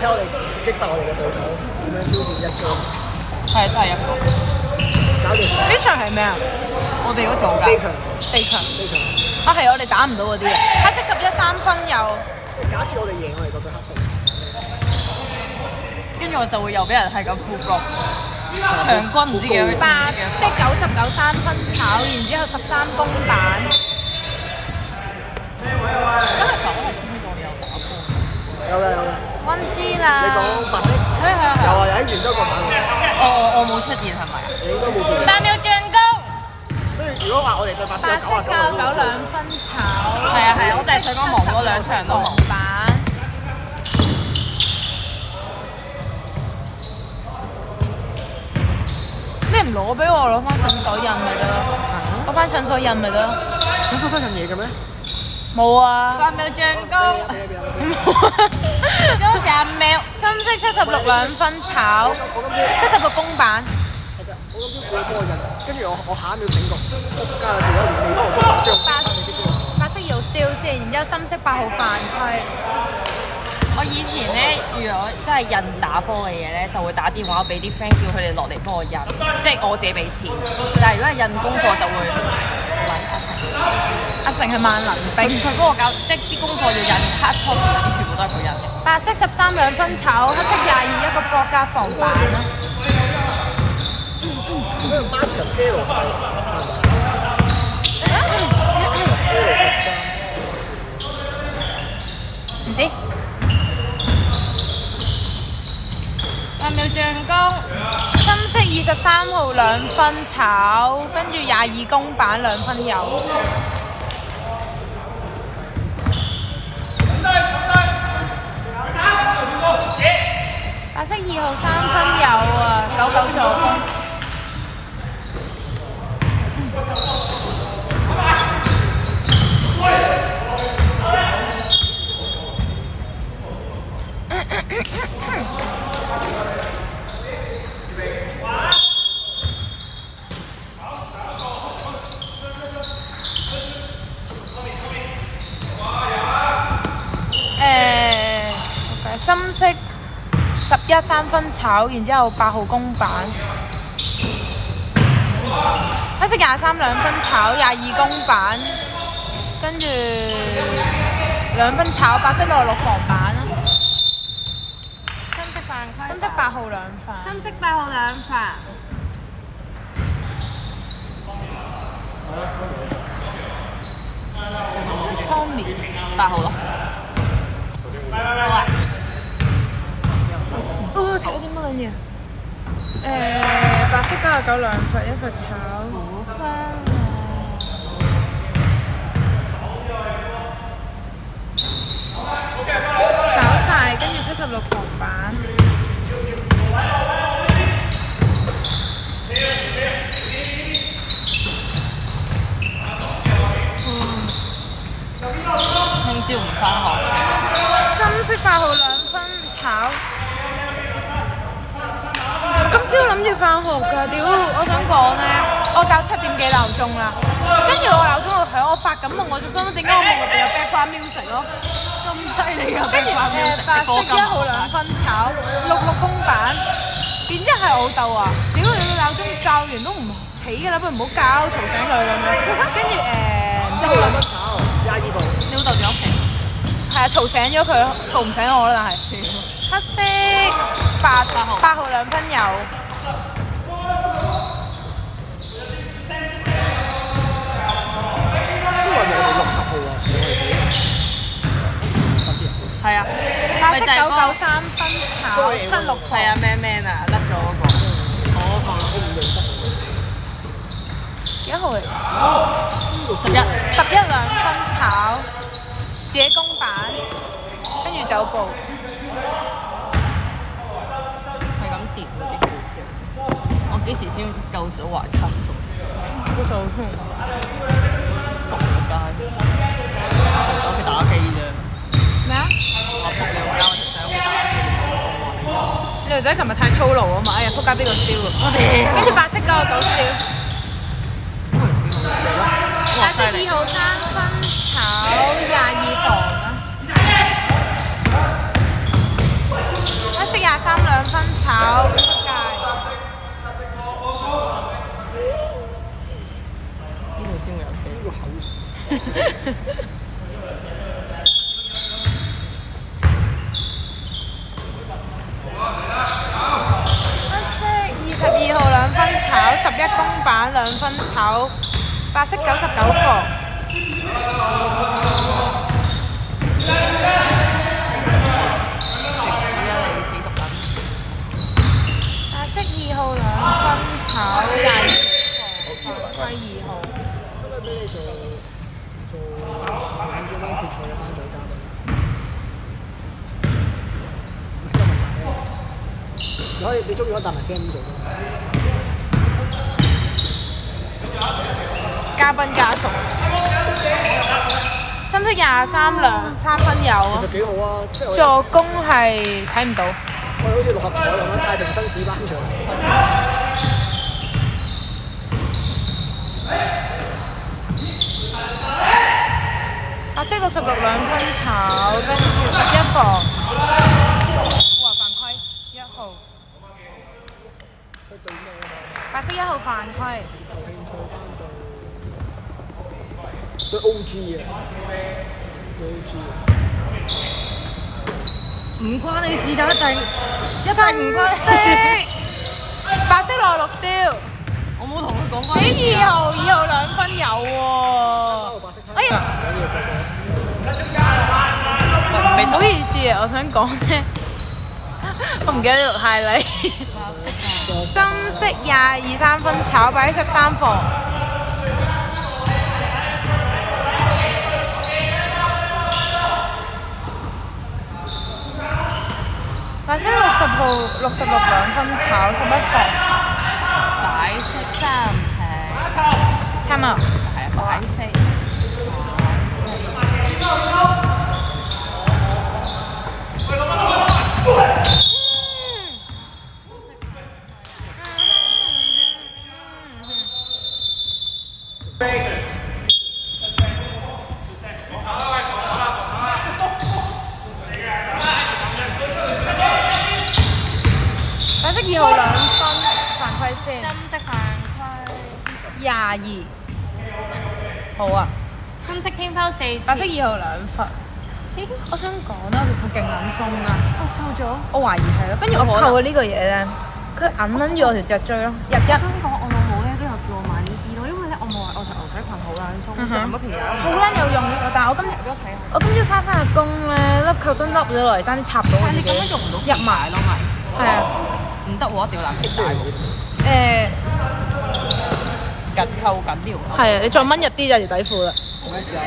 睇我哋擊敗我哋嘅對手點樣挑戰一個，係真係一個。搞掂呢場係咩啊？我哋嗰組四㗎，強，四強四強。啊，係我哋打唔到嗰啲啊！黑色十一三分又即係假設我哋贏，我哋就對黑色。跟住我就會又俾人係咁 full block，場均唔知幾多白色九十九三分炒，然之後十三公板。因為九號知道你有打波，有嘅有嘅。温知你啦，講白色，係啊係啊係啊，有啊，有喺圓洲角版喎，我我我冇出現係咪啊？你應該冇做。但有進攻，所以如果話我哋對白色有白色九啊九九九兩分炒。係啊係啊，我就係想講忙嗰兩場都忙。板。你唔攞俾我，攞翻診所印咪得咯，攞翻診所印咪得咯。診所得印嘢嘅咩？冇啊。但有進攻，俾啊俾啊俾啊都成秒。深色七十六兩分炒，七十六公板。係啫，我今朝估幫我印，跟住我我下一秒醒覺，仆街啦！條友連未幫我白色，白色要 still 先，然之後深色八號犯規。我以前咧，如果真係印打波嘅嘢咧，就會打電話俾啲 friend 叫佢哋落嚟幫我印，即係我自己俾錢。但係如果係印功課就會揾阿成。阿成係萬能佢兵。佢幫我搞，即係啲功課要印 hard copy 嗰啲，全部都係佢印嘅。白色十三兩分炒，黑色廿二一個國家防板啦。唔知。三秒進攻，二十三號兩分炒，跟住廿二公板兩分有。白色二號三分有啊，九九助攻深色十一三分炒，然之後八號公板。黑色廿三兩分炒，廿二公板，跟住兩分炒，白色六六防板啦。深色犯規，深色八號兩犯。深色八號兩犯。Tommy，八號咯。好啊，哦，睇到啲乜撚嘢？誒，白色九十九兩罰，一罰炒。炒晒，跟住七十六狂板。聽朝唔翻學。深色八號兩分炒。朝諗住翻學㗎，屌！我想講咧，我校七點幾鬧鐘啦，跟住我鬧鐘度響，我發緊夢，我就心諗點解我夢入邊有 background music 咯？咁犀利啊！跟住誒白色一號兩分炒，六六公版，然之後係我老豆啊！屌你個鬧鐘教完都唔起㗎啦，不如唔好教，嘈醒佢咁樣。跟住誒唔知點解炒廿二步，你老豆住屋企？係啊，嘈醒咗佢咯，嘈唔醒我啦，但係黑色八八號八號兩分有，因為我哋六十號啊，我哋係啊，白三分炒七六係啊防，，man man 啊，甩咗嗰個。我嗰個我唔認得。幾多號嚟？十一。十一兩分炒，自己公板，跟住走步。係咁跌嗰啲股票。我幾時先夠數還卡數？嗰數仔琴日太粗魯啊嘛，哎呀，撲街邊個燒啊？跟住白色個狗燒。白色二號三分炒廿二房啊。白色廿三兩分炒。呢度先會有聲。呢個口。分炒，白色九十九防。食屎啦。你死毒撚！白色二號兩分炒，廿二防，犯規二號。可以你中意可以帶埋 Sam 做咯。嘉賓家屬，使唔使廿三兩三分有啊其？實幾好啊，即係助攻係睇唔到，我哋好似六合彩咁樣，太平紳士頒獎。白色六十六兩分炒，跟住十一防。哇！犯規一號，佢對咩啊？白色一號犯規。有興趣頒對對 OG 啊，對 OG 啊。唔關你事㗎，一定一定唔關。色，白色內陸 still。我冇同佢講關你事俾二啊。號，二號兩分有喎。哎呀，未唔好意思啊，我想講咧，我唔記得錄係你。深色廿二三分炒，擺十三房。白色六十號六十六兩分炒，十一房。擺色三平，聽啊！係啊，擺色。白色二號兩分犯規先，深色犯規。廿二。好啊，金色天拋四字。白色二號兩分。我想講啦，佢褲勁撚鬆啊！我收咗。我懷疑係咯，跟住我扣嘅呢個嘢咧，佢揞撚住我條脊椎咯，入一我想講，我老母咧都有叫我買呢啲咯，因為咧我冇話我條牛仔裙好撚鬆，嗯哼咁嗰條友好撚有用呢個，但係我今日都睇下。我今朝翻返去工咧，粒扣真笠咗落嚟，爭啲插到我但係你咁樣。用唔到入埋咯咪？係啊，唔得喎，一定要攬皮帶喎，誒緊扣緊條。係啊，你再掹入啲就條底褲啦。咩事啊？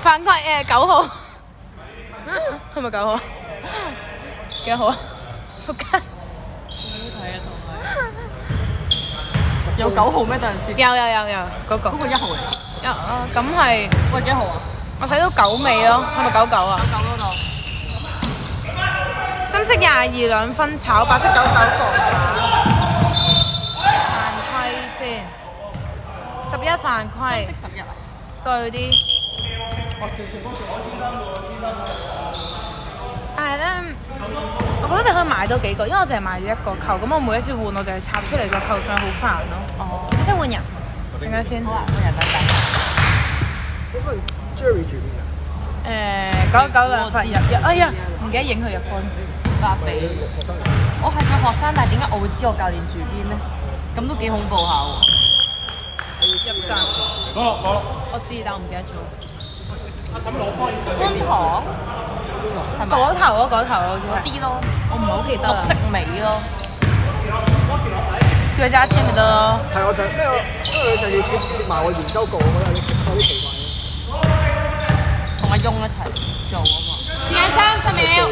犯規誒九號，係咪九號？幾多號啊？仆街！睇啊，有九號咩？等陣先。有有有有嗰個嗰個一號嚟。有啊，咁係喂，幾號啊？我睇到九尾咯，係咪九九啊？九嗰度。深色廿二兩分炒，白色九九防犯規先，十一犯規深色十一啊。對啲。但係咧，我覺得你可以買多幾個，因為我淨係買咗一個扣，咁我每一次換我就係插出嚟個扣上，好煩咯。哦。即係換人，陣間先。好啊，我人等等。你想問 Jerry 住邊啊？誒，九九兩分入入，哎呀，唔記得影佢入波。八比。我係佢學生，但係點解我會知我教練住邊咧？咁都幾恐怖下喎。入三。我知，但我唔記得咗。觀塘係咪？嗰頭咯，嗰頭咯，好似係。嗰啲咯，我唔係好記得啦綠色。尾咯。叫佢揸車咪得咯。係我就因為我因為佢就要接接埋我研究過，我覺得有啲有啲奇同阿翁一齊做啊嘛。時間三十。秒